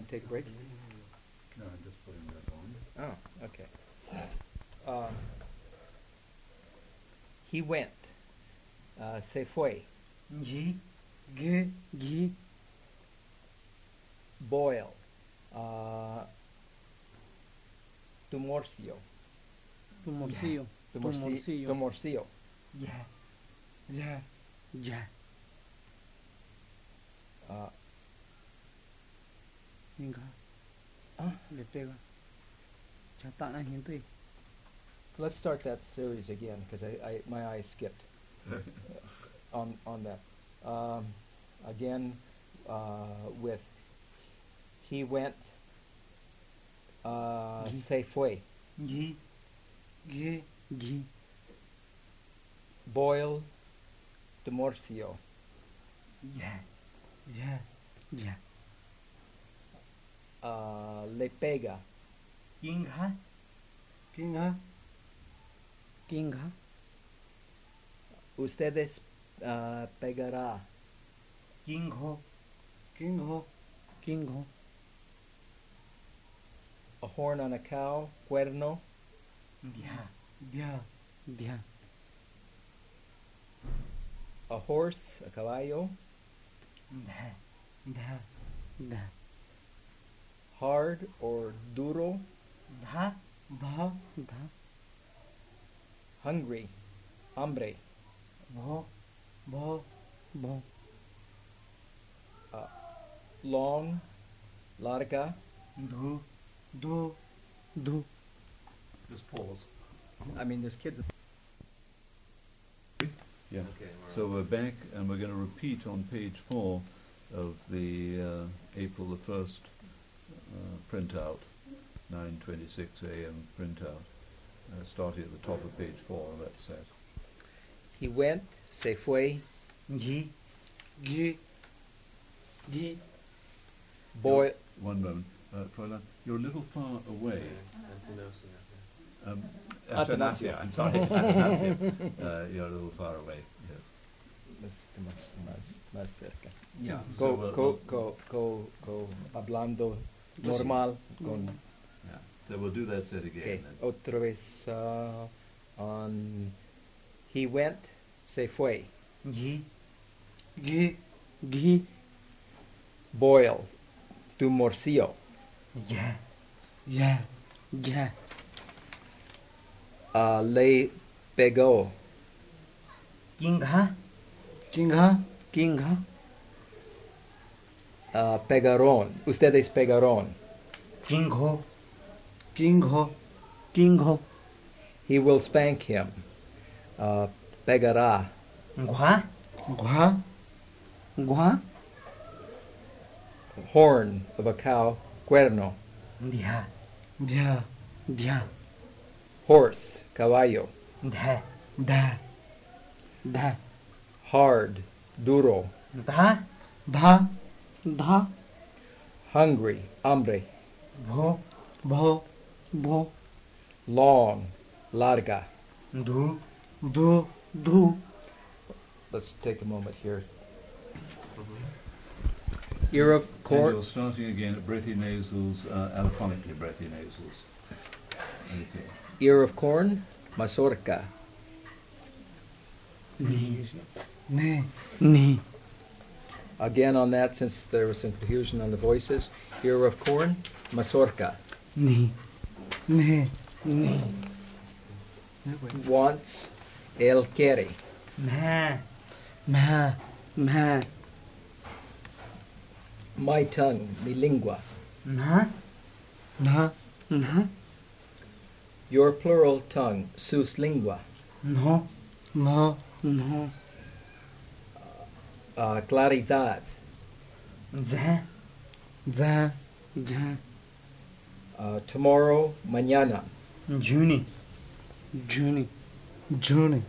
want to take a break? No, I'm just putting that on. Oh, okay. Um, he went. Uh, se fue. G, G, G, Boil. Uh, tumorcio. tumorcillo, Tumorci- Tumorcillo. Tumorcio. Yeah. ya, ya, Uh, Inga, Ah. le pega. Ya está la gente. let's start that series again because I, I my eyes skipped on on that. Um, again uh, with he went. Uh, Gi. se fue. G, G, G, Boil. Tumorcio. ya, ya, ya. Uh, le pega. Kinga, Kinga, Kinga, Ustedes uh, pegará. Kingo, Kingo, Kingo, A horn on a cow. Cuerno. ya, ya, ya. A horse. A caballo. Da, da, da. Hard or duro. Da, da, da. Hungry. Hambre. Bo, bo, bo. Long. Larga. Do, do, do. Just pause. I mean, there's kids. Yeah. So we're back and we're going to repeat on page four of the uh, April the 1st uh, printout, 9.26 a.m. printout, uh, starting at the top of page four of that set. He went. Se fue. G, G, G. Boil. One moment. Uh, Froylan, you're a little far away. Um, Atanacio. Atanacio, I'm sorry. Atanacio. Uh, you're a little far away. Yes. Más, más, más cerca. Yeah. Go, so we'll- go, we'll- go, go, go. Hablando normal. Con. Yeah. So we'll do that set again. Okay. Otra vez. Uh, on. He went. Se fue. G, G, G. Boil. Tumorcio. Ya, ya, ya. Uh, le pegó. Kinga, Kinga, Kinga. Uh, pegaron. Ustedes pegaron. Kingo, Kingo, Kingo. He will spank him. Uh, pegará. Gua, Gua, Gua. Horn of a cow. Cuerno. Ya, ya, ya. Horse. Caballo. Da, da, da. Hard. Duro. Da, da, da. Hungry. Hambre. Bo, bo, bo. Long. Larga. Do, do, do. Let's take a moment here. Ear of And corn. you're starting again at breathy nasals, uh, allophonically breathy nasals. Okay. Ear of corn. Mazorca. Ni, ni, ni. Again on that, since there was some confusion on the voices. Ear of corn. Mazorca. Ni, ni, ni. Wants. El quiere. Ma, ma, ma. My tongue. Mi lengua. Na, na, na. Your plural tongue. Sus lingua. No, no, no. Uh, claridad. Za, za, za. Uh, tomorrow. Mañana. Juni, Juni, Juni.